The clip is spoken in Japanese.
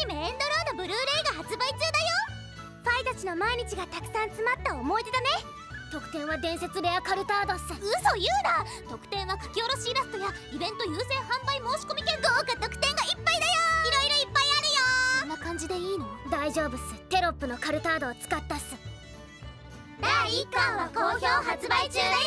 ニメエンドロードブルーレイが発売中だよ。ファイたちの毎日がたくさん詰まった思い出だね。特典は伝説レアカルタードっ嘘言うな。特典は書き下ろしイラストやイベント優先販売申し込み券豪華特典がいっぱいだよ。いろいろいっぱいあるよ。そんな感じでいいの？大丈夫っす。テロップのカルタードを使ったっす。第1巻は好評発売中だよ。